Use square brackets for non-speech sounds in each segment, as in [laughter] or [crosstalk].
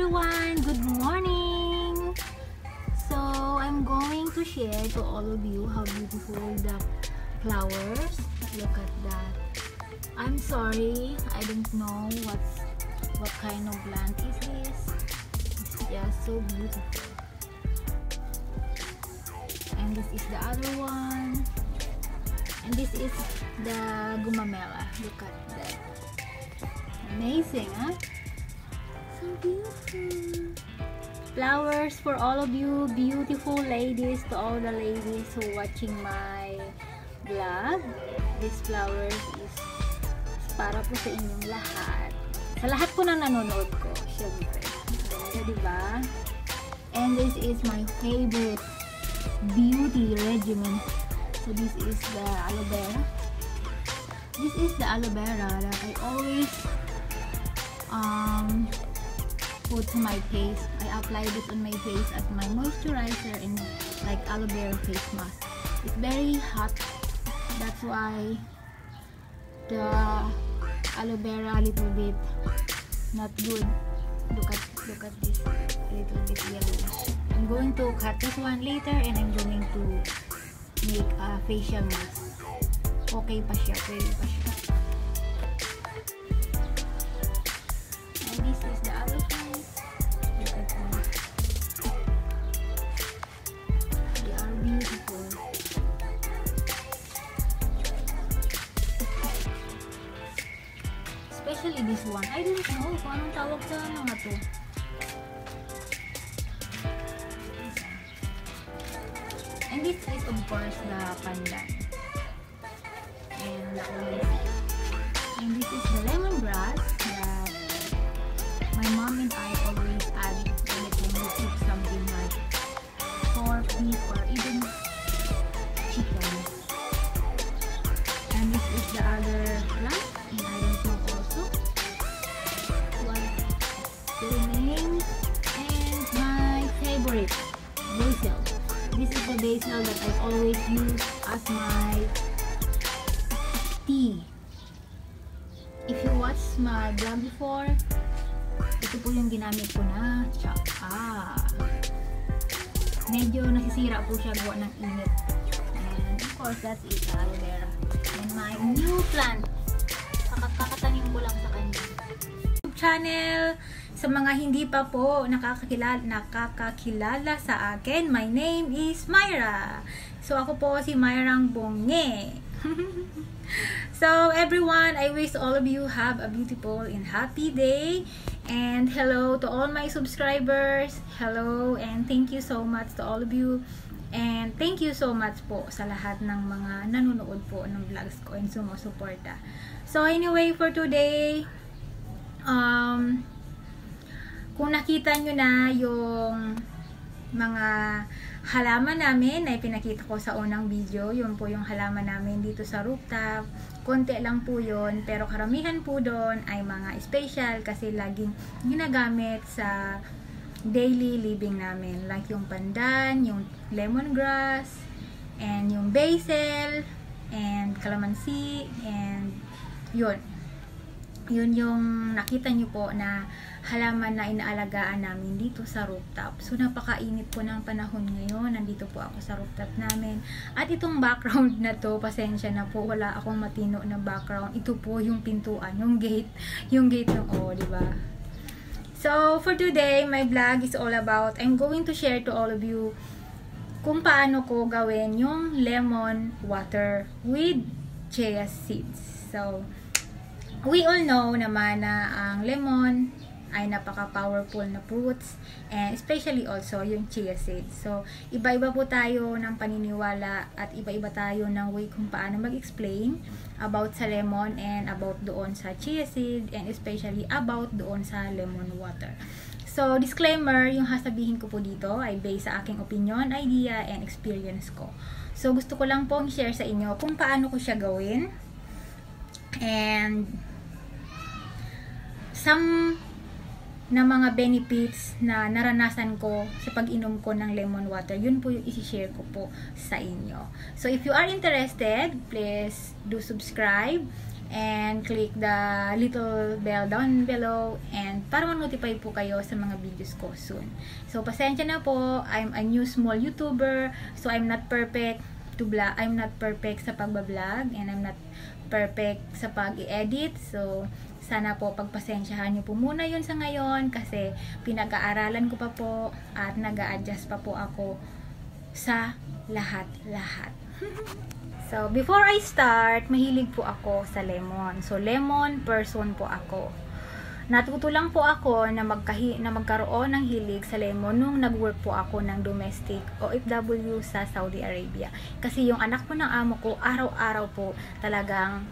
Everyone! Good morning! So, I'm going to share to all of you how beautiful the flowers. Look at that. I'm sorry, I don't know what's what kind of plant is this. It's just so beautiful. And this is the other one. And this is the gumamela. Look at that. Amazing, huh? Flowers for all of you beautiful ladies, to all the ladies who watching my vlog. This flowers is para po sa inyong lahat. Sa lahat po ng nanonood ko, syempre. Ganda, diba? And this is my favorite beauty regimen. So this is the aloe vera. This is the aloe vera that I always um, put to my face. I apply this on my face as my moisturizer and like aloe vera face mask. It's very hot. That's why the aloe vera a little bit not good. Look at look at this a little bit yellowish. I'm going to cut this one later and I'm going to make a facial mask. Okay pa siya, pa siya. Especially this one. I don't know kung anong tawag sa mga to. And this is of course the pandan. And the. And this is the lemongrass that my mom and I always vlog before, ito po yung ginamit ko na tsaka. Medyo nasisira po siya gawa ng init. And of course, that's it, aloe vera. And my new plant. Kakatanim ko lang sa kanya. YouTube channel. Sa mga hindi pa po nakakakilala, nakakakilala sa akin, my name is Myra. So, ako po si Myrang Bonge. [laughs] so, everyone, I wish all of you have a beautiful and happy day. And hello to all my subscribers. Hello and thank you so much to all of you. And thank you so much po sa lahat ng mga nanonood po ng vlogs ko and sumusuporta. So, anyway, for today, um, kung nakita nyo na yung mga halaman namin na ipinakita ko sa unang video, yun po yung halaman namin dito sa rooftop. Konti lang po yun, pero karamihan po doon ay mga special kasi laging ginagamit sa daily living namin. Like yung pandan, yung lemongrass, and yung basil, and calamansi, and yun yun yung nakita nyo po na halaman na inaalagaan namin dito sa rooftop. So, napakainit po ng panahon ngayon. Nandito po ako sa rooftop namin. At itong background na to, pasensya na po, wala akong matino na background. Ito po yung pintuan, yung gate, yung gate ng O, di ba? So, for today, my vlog is all about, I'm going to share to all of you kung paano ko gawin yung lemon water with chia seeds. So, we all know naman na ang lemon ay napaka-powerful na fruits and especially also yung chia seeds. So, iba-iba po tayo ng paniniwala at iba-iba tayo ng way kung paano mag-explain about sa lemon and about doon sa chia seed and especially about doon sa lemon water. So, disclaimer, yung hasabihin ko po dito ay based sa aking opinion, idea, and experience ko. So, gusto ko lang pong share sa inyo kung paano ko siya gawin. And, some na mga benefits na naranasan ko sa pag-inom ko ng lemon water, yun po yung isi-share ko po sa inyo. So, if you are interested, please do subscribe and click the little bell down below and para ma-notify po kayo sa mga videos ko soon. So, pasensya na po. I'm a new small YouTuber. So, I'm not perfect to vlog. I'm not perfect sa pagbablog and I'm not perfect sa pag-edit. So, sana po pagpasensyahan nyo po muna yun sa ngayon kasi pinag-aaralan ko pa po at nag adjust pa po ako sa lahat-lahat. [laughs] So, before I start, mahilig po ako sa lemon. So, lemon person po ako. Natuto lang po ako na, magkahi, na magkaroon ng hilig sa lemon nung nag-work po ako ng domestic OFW sa Saudi Arabia. Kasi yung anak po ng amo ko, araw-araw po talagang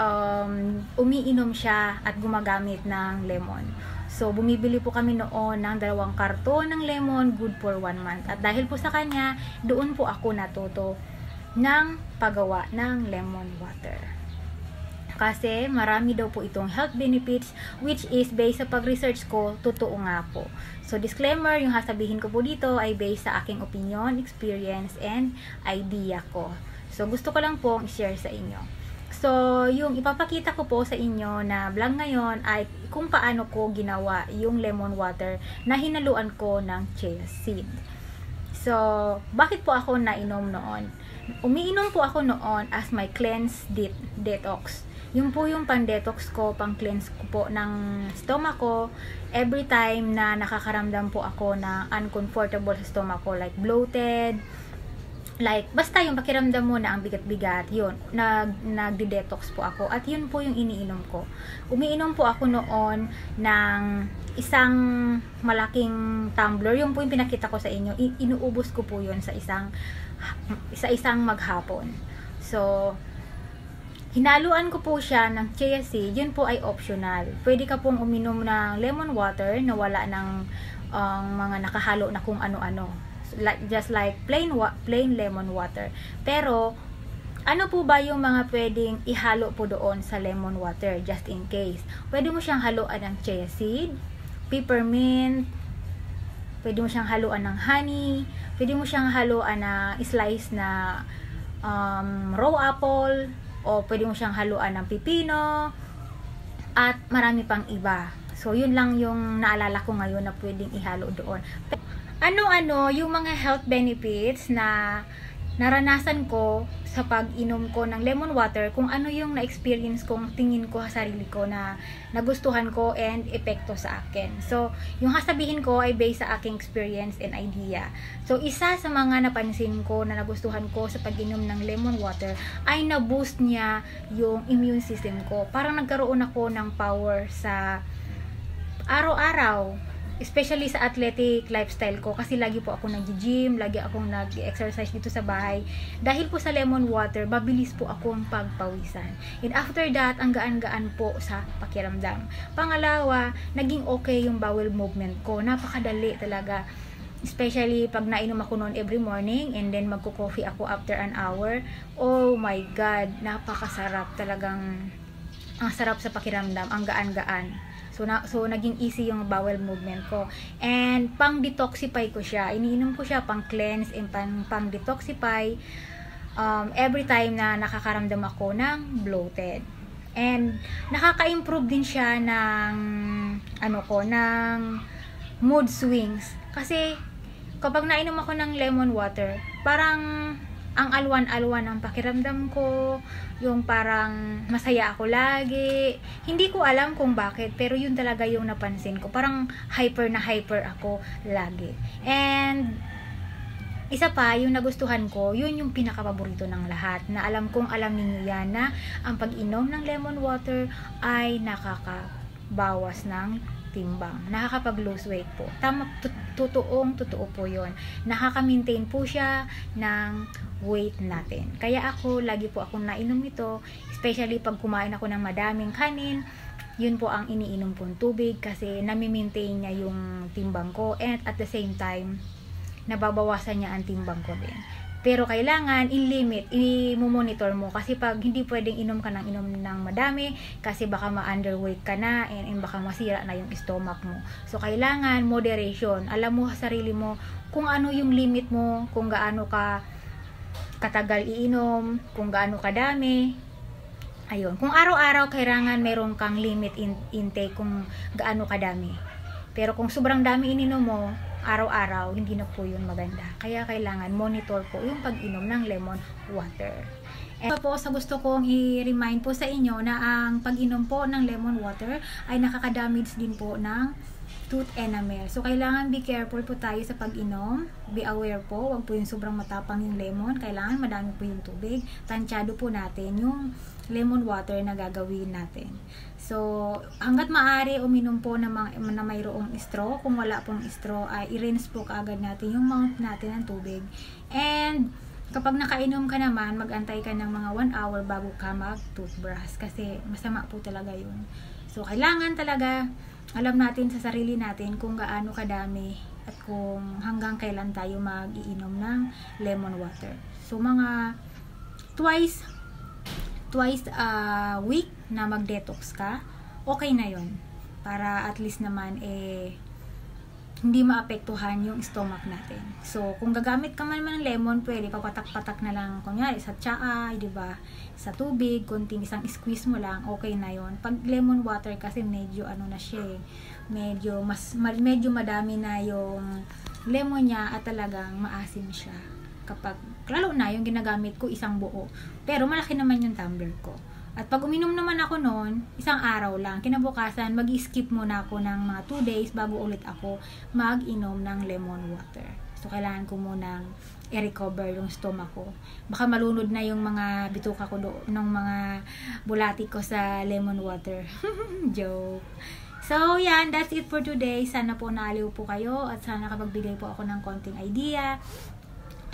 um, umiinom siya at gumagamit ng lemon. So, bumibili po kami noon ng dalawang karton ng lemon, good for one month. At dahil po sa kanya, doon po ako natuto ng paggawa ng lemon water. Kasi marami daw po itong health benefits which is based sa pag-research ko, totoo nga po. So disclaimer, yung sasabihin ko po dito ay based sa aking opinion, experience, and idea ko. So gusto ko lang pong i-share sa inyo. So, yung ipapakita ko po sa inyo na vlog ngayon ay kung paano ko ginawa yung lemon water na hinaluan ko ng chia seed. So, bakit po ako nainom noon? umiinom po ako noon as my cleanse det detox. Yung po yung pang-detox ko, pang-cleanse ko po ng stomach ko every time na nakakaramdam po ako na uncomfortable sa stomach ko like bloated, like basta yung pakiramdam mo na ang bigat-bigat, yun, nag nagde-detox po ako at yun po yung iniinom ko. Umiinom po ako noon ng isang malaking tumbler, yung po yung pinakita ko sa inyo, inuubos ko po yun sa isang sa isang maghapon. So, hinaluan ko po siya ng chia seed, yun po ay optional. Pwede ka pong uminom ng lemon water na wala ng um, mga nakahalo na kung ano-ano. Like, just like plain, plain lemon water. Pero, ano po ba yung mga pwedeng ihalo po doon sa lemon water just in case? Pwede mo siyang haluan ng chia seed, peppermint, pwede mo siyang haluan ng honey, pwede mo siyang haluan na slice na um, raw apple, o pwede mo siyang haluan ng pipino, at marami pang iba. So, yun lang yung naalala ko ngayon na pwedeng ihalo doon. Ano-ano yung mga health benefits na naranasan ko sa pag-inom ko ng lemon water kung ano yung na-experience kong tingin ko sa sarili ko na nagustuhan ko and epekto sa akin. So, yung sasabihin ko ay based sa aking experience and idea. So, isa sa mga napansin ko na nagustuhan ko sa pag-inom ng lemon water ay na-boost niya yung immune system ko. Parang nagkaroon ako ng power sa araw-araw especially sa athletic lifestyle ko kasi lagi po ako nag-gym, lagi akong nag-exercise dito sa bahay. Dahil po sa lemon water, mabilis po akong pagpawisan. And after that, ang gaan-gaan po sa pakiramdam. Pangalawa, naging okay yung bowel movement ko. Napakadali talaga. Especially pag nainom ako noon every morning and then magko-coffee ako after an hour. Oh my God, napakasarap talagang ang sarap sa pakiramdam, ang gaan-gaan. So, na, so naging easy yung bowel movement ko. And pang detoxify ko siya. Iniinom ko siya pang cleanse and pang, pang detoxify um, every time na nakakaramdam ako ng bloated. And nakaka-improve din siya ng ano ko, ng mood swings. Kasi kapag nainom ako ng lemon water, parang ang alwan-alwan ang pakiramdam ko, yung parang masaya ako lagi. Hindi ko alam kung bakit, pero yun talaga yung napansin ko. Parang hyper na hyper ako lagi. And isa pa, yung nagustuhan ko, yun yung pinakapaborito ng lahat. Na alam kong alam ninyo yan na ang pag-inom ng lemon water ay nakakabawas ng timbang. Nakakapag-lose weight po. Tama, totoong totoo po yon Nakaka-maintain po siya ng weight natin. Kaya ako, lagi po akong nainom ito, especially pag kumain ako ng madaming kanin, yun po ang iniinom kong tubig kasi nami-maintain niya yung timbang ko and at the same time, nababawasan niya ang timbang ko din. Pero kailangan i-limit, i-monitor mo kasi pag hindi pwedeng inom ka ng inom ng madami kasi baka ma-underweight ka na and, and baka masira na yung stomach mo. So kailangan moderation. Alam mo sa sarili mo kung ano yung limit mo, kung gaano ka katagal iinom, kung gaano kadami. Ayun. Kung araw-araw, kailangan meron kang limit in intake kung gaano kadami. Pero kung sobrang dami ininom mo, araw-araw, hindi na po yun maganda. Kaya kailangan monitor po yung pag-inom ng lemon water. And po sa gusto kong i-remind po sa inyo na ang pag-inom po ng lemon water ay nakaka-damage din po ng tooth enamel. So, kailangan be careful po tayo sa pag-inom. Be aware po, wag po yung sobrang matapang yung lemon. Kailangan madami po yung tubig. Tansyado po natin yung lemon water na gagawin natin. So, hanggat maaari, uminom po na, mga, na mayroong straw. Kung wala pong straw, ay i-rinse po kaagad natin yung mouth natin ng tubig. And, kapag nakainom ka naman, magantay ka ng mga 1 hour bago ka mag-toothbrush. Kasi masama po talaga yun. So, kailangan talaga alam natin sa sarili natin kung gaano kadami at kung hanggang kailan tayo mag-iinom ng lemon water. So, mga twice twice a week na mag-detox ka, okay na yon Para at least naman, eh, hindi maapektuhan yung stomach natin. So, kung gagamit ka man ng lemon, pwede papatak-patak na lang, kunyari, sa tsaa, di ba? Sa tubig, kunting isang squeeze mo lang, okay na yon Pag lemon water kasi medyo ano na siya, eh, medyo, mas, medyo madami na yung lemon niya at talagang maasim siya. Kapag, lalo na yung ginagamit ko isang buo. Pero malaki naman yung tumbler ko. At pag uminom naman ako noon, isang araw lang, kinabukasan, mag-skip muna ako ng mga 2 days bago ulit ako mag-inom ng lemon water. So, kailangan ko munang i-recover yung stomach ko. Baka malunod na yung mga bituka ko do ng mga bulati ko sa lemon water. [laughs] Joke. So, yan. That's it for today. Sana po naaliw po kayo at sana kapagbigay po ako ng konting idea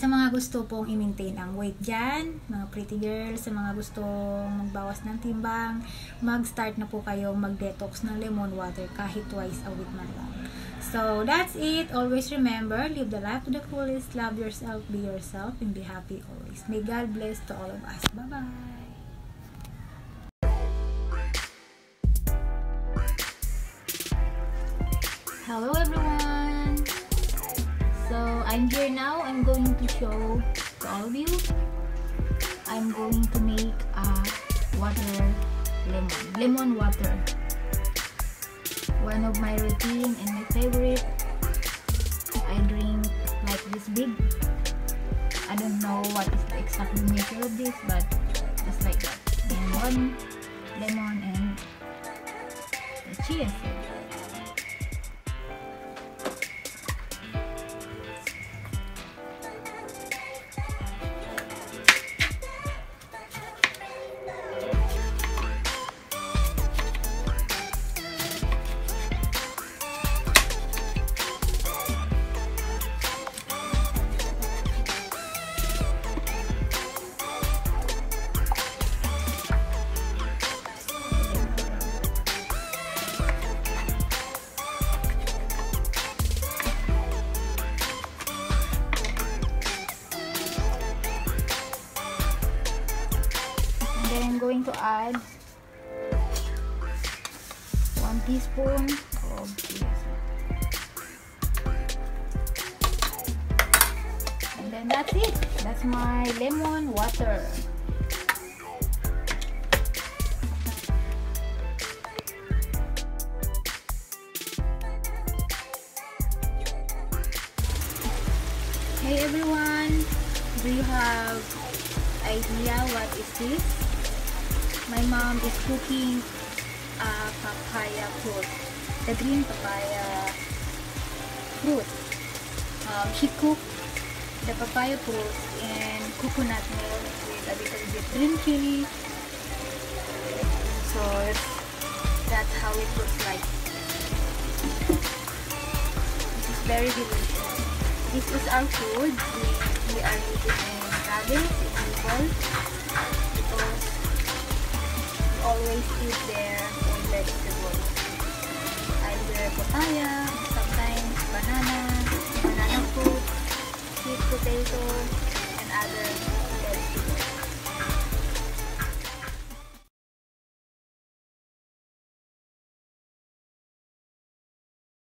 sa mga gusto pong i-maintain ang weight dyan, mga pretty girls, sa mga gusto magbawas ng timbang, mag-start na po kayo mag-detox ng lemon water kahit twice a week man lang. So, that's it. Always remember, live the life to the fullest, love yourself, be yourself, and be happy always. May God bless to all of us. Bye-bye! Hello everyone! I'm here now. I'm going to show to all of you. I'm going to make a water lemon. Lemon water. One of my routine and my favorite. I drink like this big. I don't know what is the exact measure of this, but just like that. And lemon and cheers. Going to add 1 teaspoon of. And then that's it. That's my lemon water. Hey everyone, do you have idea what is this? My mom is cooking uh, papaya fruit, the green papaya fruit. Um, she cooked the papaya fruit in coconut milk with a little bit green chili. So that's how it looks like. This is very delicious. This is our food. We, we are using in cabbage, in balls always eat their whole vegetables. Either papaya, sometimes banana, banana fruit, sweet potato, and other